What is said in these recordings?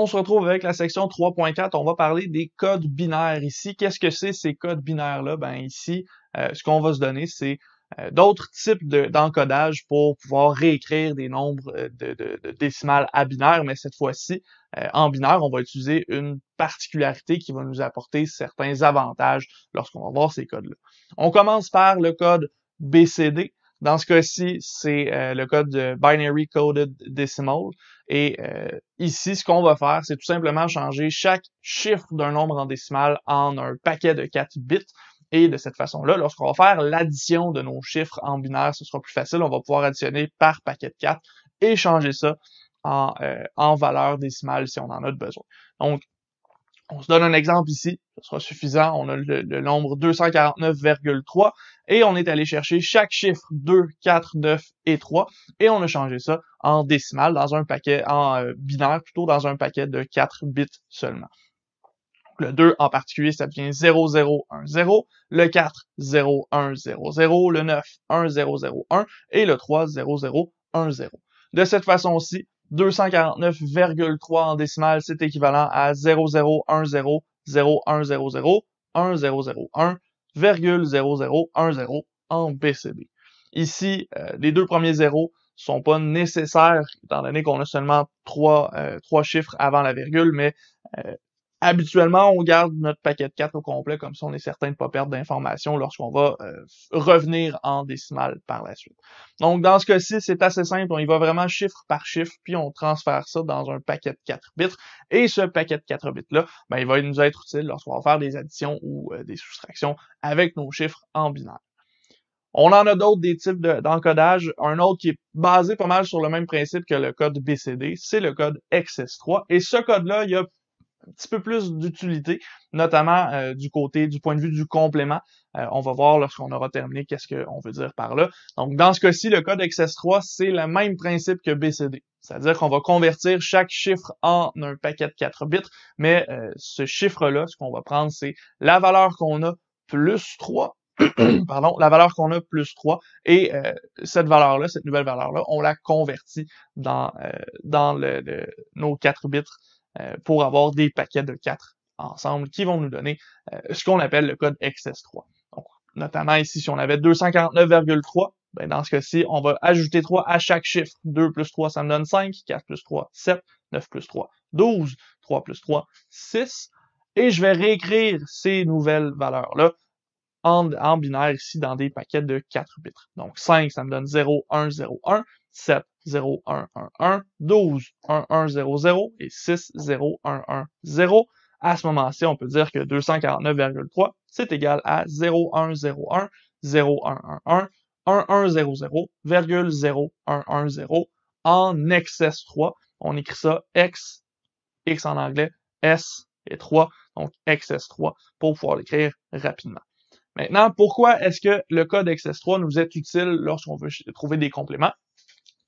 on se retrouve avec la section 3.4. On va parler des codes binaires ici. Qu'est-ce que c'est ces codes binaires-là? Ben ici, euh, ce qu'on va se donner, c'est euh, d'autres types d'encodage pour pouvoir réécrire des nombres euh, de, de, décimales à binaire, mais cette fois-ci, en binaire, on va utiliser une particularité qui va nous apporter certains avantages lorsqu'on va voir ces codes-là. On commence par le code BCD. Dans ce cas-ci, c'est euh, le code de Binary Coded Decimal. Et euh, ici, ce qu'on va faire, c'est tout simplement changer chaque chiffre d'un nombre en décimal en un paquet de 4 bits. Et de cette façon-là, lorsqu'on va faire l'addition de nos chiffres en binaire, ce sera plus facile. On va pouvoir additionner par paquet de 4 et changer ça en, euh, en valeur décimale si on en a besoin. Donc, on se donne un exemple ici, ce sera suffisant. On a le, nombre 249,3 et on est allé chercher chaque chiffre 2, 4, 9 et 3 et on a changé ça en décimal dans un paquet, en euh, binaire plutôt dans un paquet de 4 bits seulement. le 2 en particulier, ça devient 0010, le 4 0100, le 9 1001 et le 3 0010. De cette façon-ci, 249,3 en décimale, c'est équivalent à 001001001001,0010 en BCD. Ici, euh, les deux premiers zéros sont pas nécessaires, étant donné qu'on a seulement trois, euh, trois chiffres avant la virgule, mais euh, Habituellement, on garde notre paquet de 4 au complet, comme ça on est certain de ne pas perdre d'informations lorsqu'on va euh, revenir en décimale par la suite. Donc dans ce cas-ci, c'est assez simple, on y va vraiment chiffre par chiffre, puis on transfère ça dans un paquet de 4 bits. Et ce paquet de 4 bits-là, ben, il va nous être utile lorsqu'on va faire des additions ou euh, des soustractions avec nos chiffres en binaire. On en a d'autres des types d'encodage. un autre qui est basé pas mal sur le même principe que le code BCD, c'est le code XS3. Et ce code-là, il y a petit peu plus d'utilité, notamment euh, du côté, du point de vue du complément. Euh, on va voir lorsqu'on aura terminé qu'est-ce qu'on veut dire par là. Donc, dans ce cas-ci, le code XS3, c'est le même principe que BCD. C'est-à-dire qu'on va convertir chaque chiffre en un paquet de 4 bits, mais euh, ce chiffre-là, ce qu'on va prendre, c'est la valeur qu'on a plus 3 pardon, la valeur qu'on a plus 3 et cette valeur-là, cette nouvelle valeur-là, on la convertit dans, dans le, nos 4 bits euh, pour avoir des paquets de 4 ensemble qui vont nous donner euh, ce qu'on appelle le code XS3. Donc, notamment ici, si on avait 249,3, ben dans ce cas-ci, on va ajouter 3 à chaque chiffre. 2 plus 3, ça me donne 5, 4 plus 3, 7, 9 plus 3, 12, 3 plus 3, 6. Et je vais réécrire ces nouvelles valeurs-là en, en, binaire ici dans des paquets de 4 bits. Donc 5, ça me donne 0, 1, 0, 1, 7, 0, 1, 1, 1, 12, 1, 1, 0, 0 et 6, 0, 1, 1, 0. À ce moment-ci, on peut dire que 249,3, c'est égal à 0, 1, 0, 1, 0, 1, 1, 1, 1, 1, 0, 0, 0, 1, 1, 0 en excess 3. On écrit ça x, x en anglais, s et 3, donc XS 3 pour pouvoir l'écrire rapidement. Maintenant, pourquoi est-ce que le code XS3 nous est utile lorsqu'on veut trouver des compléments?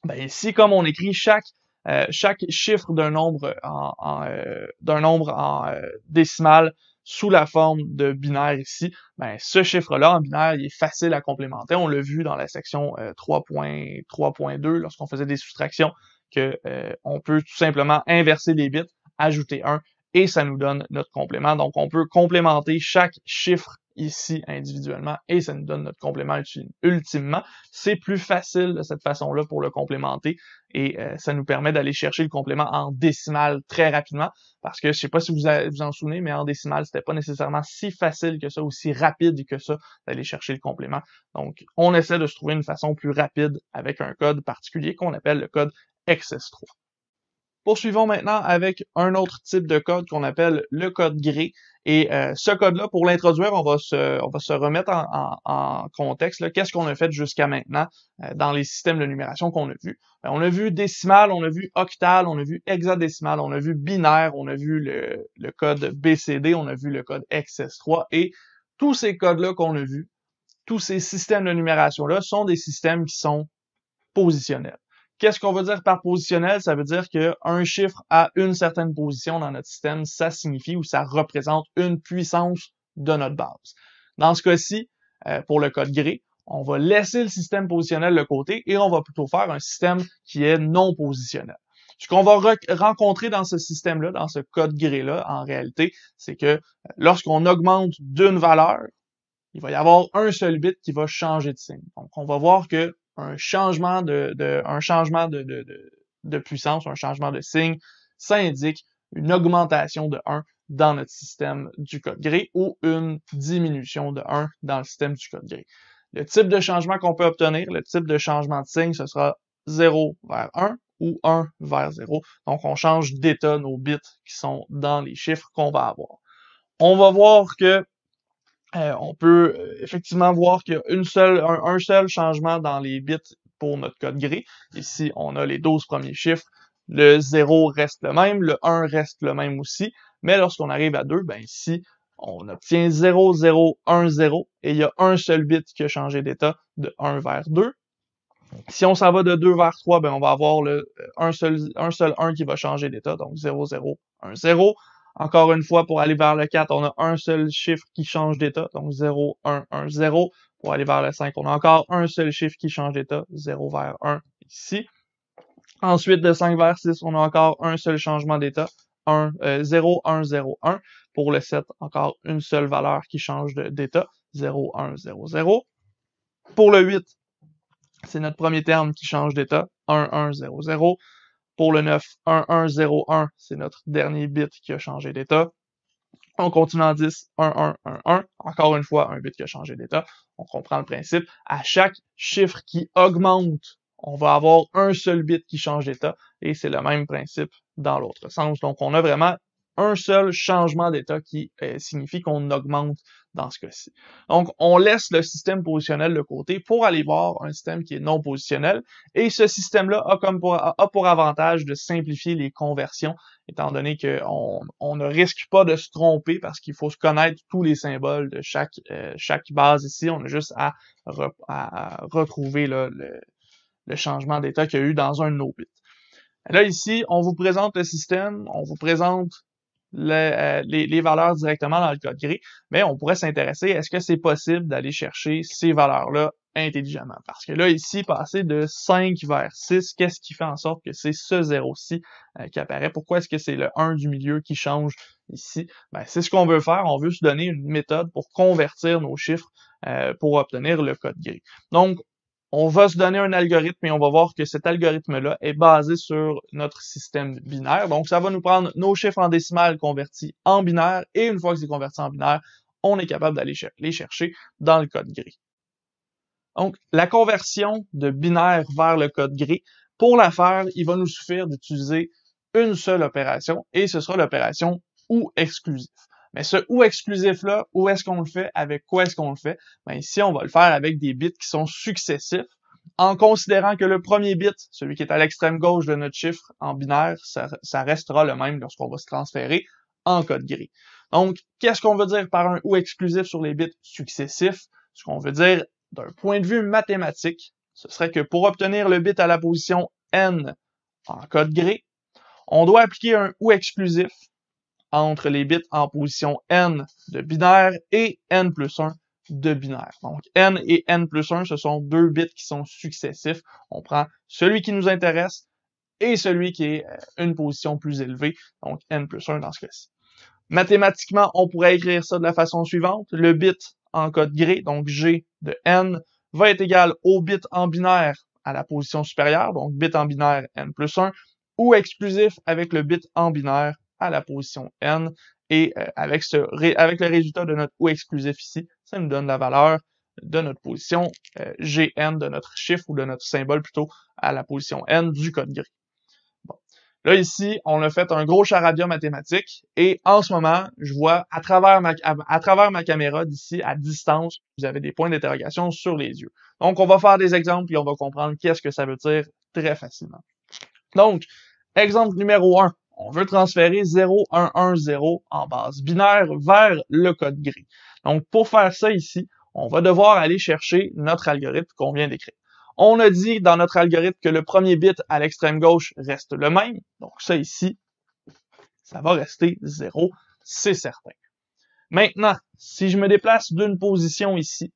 Ben, ici, comme on écrit chaque euh, chaque chiffre d'un nombre en, euh, d'un nombre en euh, décimal sous la forme de binaire ici, ben, ce chiffre-là en binaire, il est facile à complémenter. On l'a vu dans la section 3.3.2 lorsqu'on faisait des soustractions que on peut tout simplement inverser les bits, ajouter 1 et ça nous donne notre complément. Donc on peut complémenter chaque chiffre ici individuellement et ça nous donne notre complément ultimement. C'est plus facile de cette façon-là pour le complémenter et euh, ça nous permet d'aller chercher le complément en décimal très rapidement parce que je sais pas si vous vous en souvenez, mais en décimal, c'était pas nécessairement si facile que ça, aussi rapide que ça d'aller chercher le complément. Donc, on essaie de se trouver une façon plus rapide avec un code particulier qu'on appelle le code XS3. Poursuivons maintenant avec un autre type de code qu'on appelle le code gris. Et euh, ce code-là, pour l'introduire, on va se, on va se remettre en, contexte. Qu'est-ce qu'on a fait jusqu'à maintenant euh, dans les systèmes de numération qu'on a vus? Ben, on a vu décimal, on a vu octal, on a vu hexadécimal, on a vu binaire, on a vu le, le code BCD, on a vu le code XS3 et tous ces codes-là qu'on a vus, tous ces systèmes de numération-là sont des systèmes qui sont positionnels. Qu'est-ce qu'on veut dire par positionnel? Ça veut dire qu'un chiffre à une certaine position dans notre système, ça signifie ou ça représente une puissance de notre base. Dans ce cas-ci, euh, pour le code gris, on va laisser le système positionnel de côté et on va plutôt faire un système qui est non positionnel. Ce qu'on va rencontrer dans ce système-là, dans ce code gré-là, en réalité, c'est que euh, lorsqu'on augmente d'une valeur, il va y avoir un seul bit qui va changer de signe. Donc, on va voir que un changement de, puissance, un changement de signe, ça indique une augmentation de 1 dans notre système du code gris ou une diminution de 1 dans le système du code gris. Le type de changement qu'on peut obtenir, le type de changement de signe, ce sera 0 vers 1 ou 1 vers 0. Donc, on change d'état nos bits qui sont dans les chiffres qu'on va avoir. On va voir que euh, on peut euh, effectivement voir qu'il y a une seule, un, seul changement dans les bits pour notre code gris. Ici, on a les 12 premiers chiffres. Le 0 reste le même, le 1 reste le même aussi. Mais lorsqu'on arrive à 2, ben ici, on obtient 0, 0, 1, 0. Et il y a un seul bit qui a changé d'état de 1 vers 2. Si on s'en va de 2 vers 3, ben on va avoir le, euh, un, seul, un seul 1 qui va changer d'état, donc 0, 0, 1, 0. Encore une fois, pour aller vers le 4, on a un seul chiffre qui change d'état, donc 0, 1, 1, 0. Pour aller vers le 5, on a encore un seul chiffre qui change d'état, 0 vers 1 ici. Ensuite, de 5 vers 6, on a encore un seul changement d'état, 1, 0, 1, 0, 1. Pour le 7, encore une seule valeur qui change d'état, 0, 1, 0, 0. Pour le 8, c'est notre premier terme qui change d'état, 1, 1, 0, 0. Pour le 9, 1, 1, 0, 1, c'est notre dernier bit qui a changé d'état. On continue en 10, 1, 1, 1, 1. Encore une fois, un bit qui a changé d'état. On comprend le principe. À chaque chiffre qui augmente, on va avoir un seul bit qui change d'état. Et c'est le même principe dans l'autre sens. Donc, on a vraiment un seul changement d'état qui euh, signifie qu'on augmente dans ce cas-ci. Donc, on laisse le système positionnel de côté pour aller voir un système qui est non positionnel. Et ce système-là a, comme pour, a pour avantage de simplifier les conversions, étant donné qu'on on ne risque pas de se tromper parce qu'il faut se connaître tous les symboles de chaque, euh, chaque base ici. On a juste à, à retrouver le, le changement d'état qu'il y a eu dans un de nos bits. Là, ici, on vous présente le système, on vous présente euh, les, valeurs directement dans le code gris, mais on pourrait s'intéresser, est-ce que c'est possible d'aller chercher ces valeurs-là intelligemment? Parce que là, ici, passer de 5 vers 6, qu'est-ce qui fait en sorte que c'est ce 0-ci euh, qui apparaît? Pourquoi est-ce que c'est le 1 du milieu qui change ici? Ben, c'est ce qu'on veut faire. On veut se donner une méthode pour convertir nos chiffres euh, pour obtenir le code gris. Donc, on va se donner un algorithme et on va voir que cet algorithme-là est basé sur notre système binaire. Donc, ça va nous prendre nos chiffres en décimales convertis en binaire et une fois que c'est converti en binaire, on est capable d'aller les chercher dans le code gris. Donc, la conversion de binaire vers le code gris, pour la faire, il va nous suffire d'utiliser une seule opération et ce sera l'opération ou exclusif. Mais ce ou exclusif-là, où est-ce qu'on le fait, avec quoi est-ce qu'on le fait? Ben ici, on va le faire avec des bits qui sont successifs, en considérant que le premier bit, celui qui est à l'extrême gauche de notre chiffre en binaire, ça, restera le même lorsqu'on va se transférer en code gris. Donc, qu'est-ce qu'on veut dire par un ou exclusif sur les bits successifs? Ce qu'on veut dire d'un point de vue mathématique, ce serait que pour obtenir le bit à la position n en code gris, on doit appliquer un ou exclusif entre les bits en position n de binaire et n plus 1 de binaire. Donc n et n plus 1, ce sont deux bits qui sont successifs. On prend celui qui nous intéresse et celui qui est euh, une position plus élevée, donc n plus 1 dans ce cas-ci. Mathématiquement, on pourrait écrire ça de la façon suivante. Le bit en code gris, donc g de n, va être égal au bit en binaire à la position supérieure, donc bit en binaire n plus 1, ou exclusif avec le bit en binaire à la position n. Et euh, avec, le résultat de notre ou exclusif ici, ça nous donne la valeur de notre position euh, gn, de notre chiffre ou de notre symbole plutôt, à la position n du code gris. Bon. Là, ici, on a fait un gros charabia mathématique et en ce moment, je vois à travers ma, à, travers ma caméra d'ici, à distance, vous avez des points d'interrogation sur les yeux. Donc, on va faire des exemples et on va comprendre qu'est-ce que ça veut dire très facilement. Donc, exemple numéro 1 on veut transférer 0110 en base binaire vers le code gris. Donc, pour faire ça ici, on va devoir aller chercher notre algorithme qu'on vient d'écrire. On a dit dans notre algorithme que le premier bit à l'extrême gauche reste le même. Donc, ça ici, ça va rester 0, c'est certain. Maintenant, si je me déplace d'une position ici,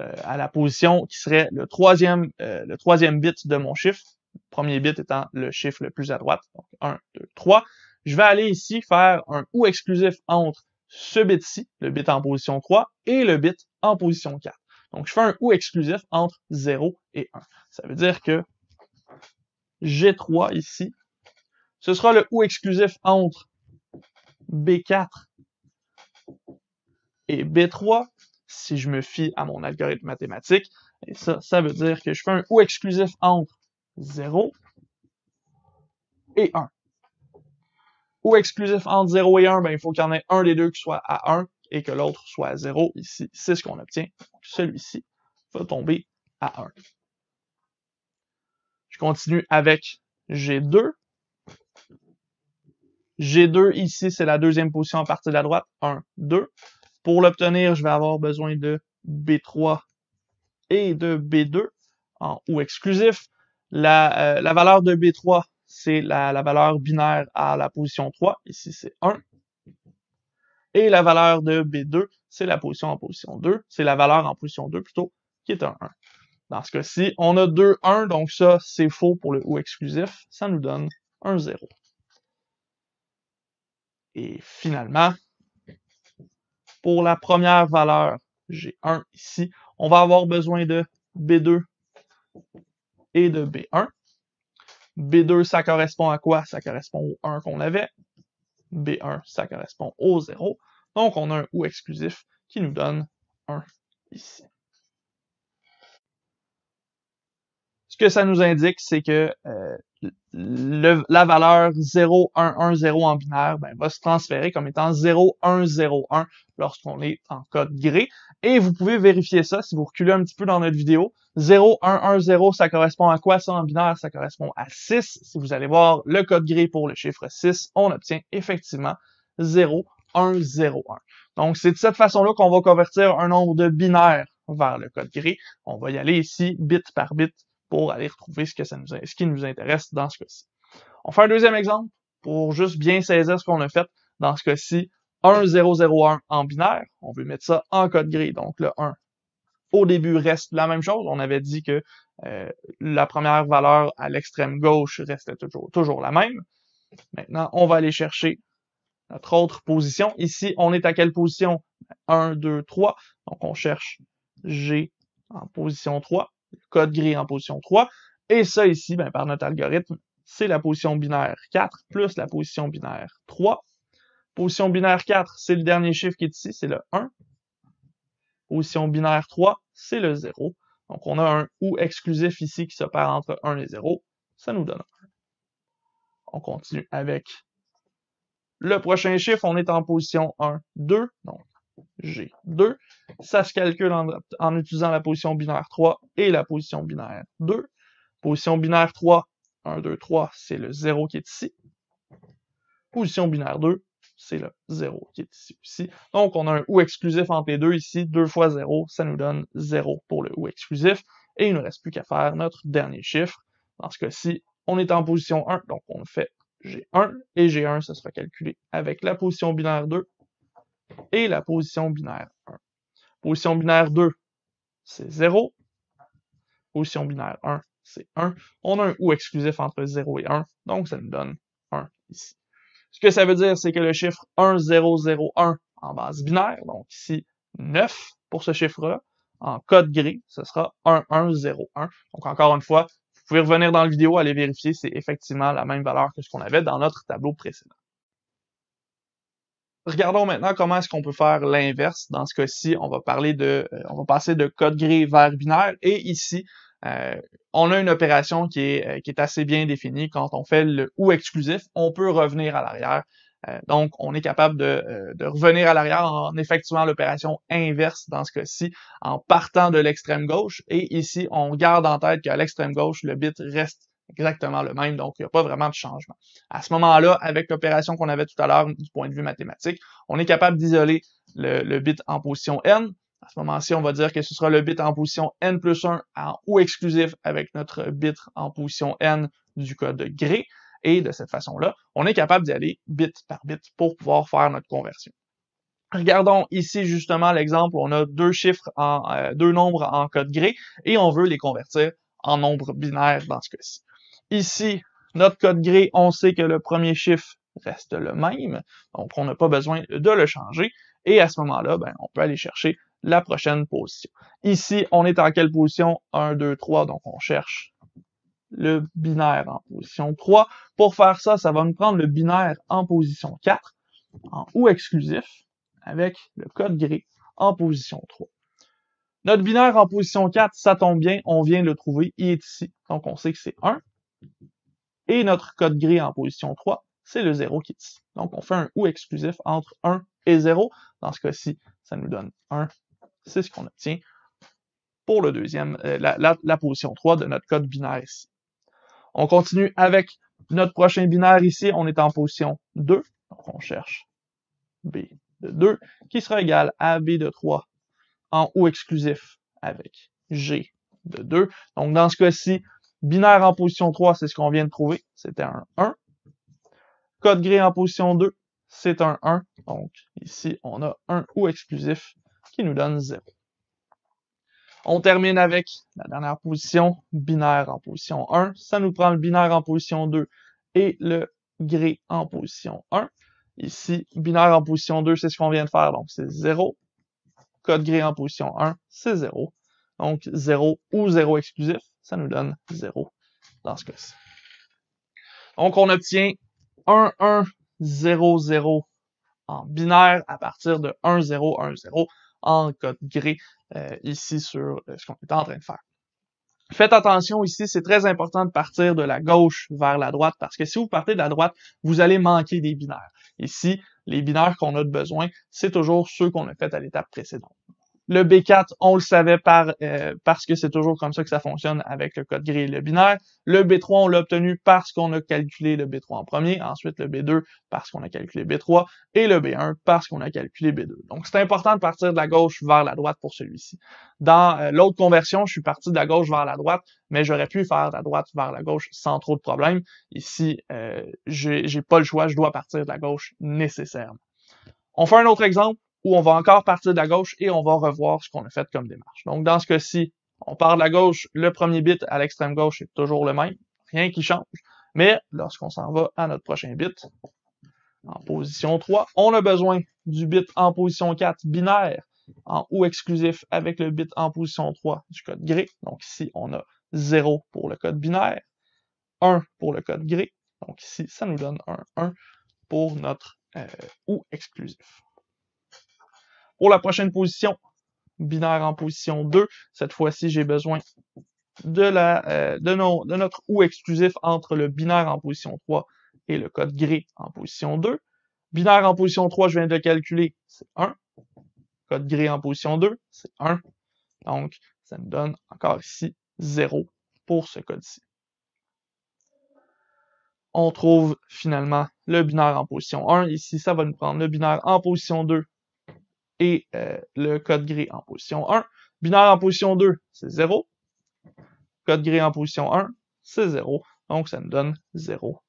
euh, à la position qui serait le troisième, euh, bit de mon chiffre, premier bit étant le chiffre le plus à droite, donc 1, 2, 3. Je vais aller ici faire un OU exclusif entre ce bit-ci, le bit en position 3, et le bit en position 4. Donc, je fais un OU exclusif entre 0 et 1. Ça veut dire que G3 ici, ce sera le OU exclusif entre B4 et B3, si je me fie à mon algorithme mathématique. Et ça, ça veut dire que je fais un OU exclusif entre 0 et 1. OU exclusif entre 0 et 1, ben, il faut qu'il y en ait un des deux qui soit à 1 et que l'autre soit à 0. Ici, c'est ce qu'on obtient. Celui-ci va tomber à 1. Je continue avec G2. G2, ici, c'est la deuxième position à partir de la droite. 1, 2. Pour l'obtenir, je vais avoir besoin de B3 et de B2 en OU exclusif. La, euh, la valeur de B3, c'est la, la, valeur binaire à la position 3. Ici, c'est 1. Et la valeur de B2, c'est la position en position 2. C'est la valeur en position 2 plutôt, qui est un 1. Dans ce cas-ci, on a 2, 1, donc ça, c'est faux pour le OU exclusif. Ça nous donne un 0. Et finalement, pour la première valeur, j'ai 1 ici, on va avoir besoin de B2 et de B1. B2, ça correspond à quoi? Ça correspond au 1 qu'on avait. B1, ça correspond au 0. Donc, on a un OU exclusif qui nous donne 1 ici. Ce que ça nous indique, c'est que euh, la valeur 0, 1, 1, 0 en binaire ben, va se transférer comme étant 0, 1, 0, 1 lorsqu'on est en code gris. Et vous pouvez vérifier ça si vous reculez un petit peu dans notre vidéo. 0, 1, 1, 0, ça correspond à quoi ça en binaire? Ça correspond à 6. Si vous allez voir le code gris pour le chiffre 6, on obtient effectivement 0, 1, 0, 1. Donc, c'est de cette façon-là qu'on va convertir un nombre de binaires vers le code gris. On va y aller ici, bit par bit, pour aller retrouver ce, que ça nous, ce qui nous intéresse dans ce cas-ci. On fait un deuxième exemple pour juste bien saisir ce qu'on a fait. Dans ce cas-ci, 1, 0, 0, 1 en binaire. On veut mettre ça en code gris. Donc, le 1 au début reste la même chose. On avait dit que euh, la première valeur à l'extrême gauche restait toujours, toujours la même. Maintenant, on va aller chercher notre autre position. Ici, on est à quelle position? 1, 2, 3. Donc, on cherche G en position 3 code gris en position 3. Et ça ici, ben, par notre algorithme, c'est la position binaire 4 plus la position binaire 3. Position binaire 4, c'est le dernier chiffre qui est ici, c'est le 1. Position binaire 3, c'est le 0. Donc on a un OU exclusif ici qui s'opère entre 1 et 0. Ça nous donne 1. On continue avec le prochain chiffre. On est en position 1, 2. Donc G2. Ça se calcule en, utilisant la position binaire 3 et la position binaire 2. Position binaire 3, 1, 2, 3, c'est le 0 qui est ici. Position binaire 2, c'est le 0 qui est ici. Donc, on a un OU exclusif entre les deux ici. 2 fois 0, ça nous donne 0 pour le OU exclusif. Et il ne reste plus qu'à faire notre dernier chiffre. Dans ce cas-ci, on est en position 1, donc on fait G1. Et G1, ça sera calculé avec la position binaire 2 et la position binaire 1. Position binaire 2, c'est 0. Position binaire 1, c'est 1. On a un OU exclusif entre 0 et 1, donc ça nous donne 1 ici. Ce que ça veut dire, c'est que le chiffre 1, 0, 0, 1 en base binaire, donc ici 9 pour ce chiffre-là, en code gris, ce sera 1, 1, 0, 1. Donc encore une fois, vous pouvez revenir dans la vidéo, aller vérifier, c'est effectivement la même valeur que ce qu'on avait dans notre tableau précédent. Regardons maintenant comment est-ce qu'on peut faire l'inverse. Dans ce cas-ci, on va parler de, euh, on va passer de code gris vers binaire. Et ici, euh, on a une opération qui est, euh, qui est assez bien définie. Quand on fait le ou exclusif, on peut revenir à l'arrière. donc, on est capable de, de revenir à l'arrière en effectuant l'opération inverse dans ce cas-ci, en partant de l'extrême gauche. Et ici, on garde en tête qu'à l'extrême gauche, le bit reste exactement le même, donc il n'y a pas vraiment de changement. À ce moment-là, avec l'opération qu'on avait tout à l'heure du point de vue mathématique, on est capable d'isoler le, bit en position n. À ce moment-ci, on va dire que ce sera le bit en position n plus 1 en ou exclusif avec notre bit en position n du code gris. Et de cette façon-là, on est capable d'y aller bit par bit pour pouvoir faire notre conversion. Regardons ici justement l'exemple, on a deux chiffres en euh, deux nombres en code gris et on veut les convertir en nombre binaire dans ce cas-ci. Ici, notre code gris, on sait que le premier chiffre reste le même, donc on n'a pas besoin de le changer. Et à ce moment-là, ben, on peut aller chercher la prochaine position. Ici, on est en quelle position? 1, 2, 3, donc on cherche le binaire en position 3. Pour faire ça, ça va nous prendre le binaire en position 4, en ou exclusif, avec le code gris en position 3. Notre binaire en position 4, ça tombe bien, on vient de le trouver, il est ici. Donc on sait que c'est 1. Et notre code gris en position 3, c'est le 0 qui est ici. Donc on fait un ou exclusif entre 1 et 0. Dans ce cas-ci, ça nous donne 1. C'est ce qu'on obtient pour le deuxième, euh, la, position 3 de notre code binaire ici. On continue avec notre prochain binaire ici. On est en position 2. Donc, on cherche B de 2 qui sera égal à B de 3 en ou exclusif avec G de 2. Donc, dans ce cas-ci, binaire en position 3, c'est ce qu'on vient de trouver. C'était un 1. Code gris en position 2, c'est un 1. Donc, ici, on a un ou exclusif qui nous donne 0. On termine avec la dernière position, binaire en position 1. Ça nous prend le binaire en position 2 et le gris en position 1. Ici, binaire en position 2, c'est ce qu'on vient de faire, donc c'est 0. Code gris en position 1, c'est 0. Donc 0 ou 0 exclusif, ça nous donne 0 dans ce cas-ci. Donc on obtient 1, 1, 0, 0 en binaire à partir de 1, 0, 1, 0 en code gris euh, ici sur euh, ce qu'on est en train de faire. Faites attention ici, c'est très important de partir de la gauche vers la droite parce que si vous partez de la droite, vous allez manquer des binaires. Ici, les binaires qu'on a de besoin, c'est toujours ceux qu'on a fait à l'étape précédente. Le B4, on le savait par, euh, parce que c'est toujours comme ça que ça fonctionne avec le code gris et le binaire. Le B3, on l'a obtenu parce qu'on a calculé le B3 en premier. Ensuite, le B2 parce qu'on a calculé B3. Et le B1 parce qu'on a calculé B2. Donc, c'est important de partir de la gauche vers la droite pour celui-ci. Dans euh, l'autre conversion, je suis parti de la gauche vers la droite, mais j'aurais pu faire de la droite vers la gauche sans trop de problèmes. Ici, euh, j'ai pas le choix, je dois partir de la gauche nécessairement. On fait un autre exemple où on va encore partir de la gauche et on va revoir ce qu'on a fait comme démarche. Donc, dans ce cas-ci, on part de la gauche, le premier bit à l'extrême gauche est toujours le même, rien qui change. Mais lorsqu'on s'en va à notre prochain bit, en position 3, on a besoin du bit en position 4 binaire en ou exclusif avec le bit en position 3 du code gris. Donc ici, on a 0 pour le code binaire, 1 pour le code gris. Donc ici, ça nous donne un 1 pour notre euh, ou exclusif. Pour la prochaine position, binaire en position 2, cette fois-ci, j'ai besoin euh, de notre OU exclusif entre le binaire en position 3 et le code gris en position 2. Binaire en position 3, je viens de le calculer, c'est 1. Code gris en position 2, c'est 1. Donc, ça me donne encore ici 0 pour ce code-ci. On trouve finalement le binaire en position 1. Ici, ça va nous prendre le binaire en position 2 et euh, le code gris en position 1. Binaire en position 2, c'est 0. Code gris en position 1, c'est 0. Donc, ça nous donne 0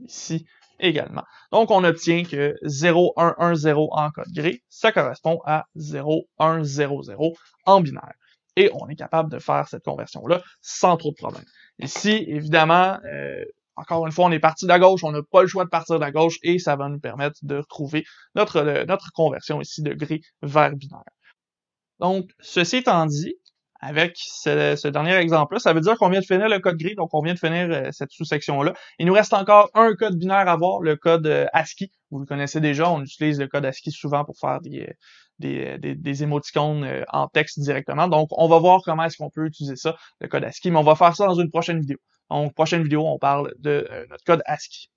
ici également. Donc, on obtient que 0, 1, 1, 0 en code gris, ça correspond à 0, 1, 0, 0 en binaire. Et on est capable de faire cette conversion-là sans trop de problèmes. Ici, évidemment, euh, encore une fois, on est parti de la gauche, on n'a pas le choix de partir de la gauche et ça va nous permettre de trouver notre, euh, notre conversion ici de gris vers binaire. Donc, ceci étant dit, avec ce, dernier exemple-là, ça veut dire qu'on vient de finir le code gris, donc on vient de finir euh, cette sous-section-là. Il nous reste encore un code binaire à voir, le code euh, ASCII. Vous le connaissez déjà, on utilise le code ASCII souvent pour faire des, des, des, des émoticônes en texte directement. Donc, on va voir comment est-ce qu'on peut utiliser ça, le code ASCII, mais on va faire ça dans une prochaine vidéo. Donc, prochaine vidéo, on parle de euh, notre code ASCII.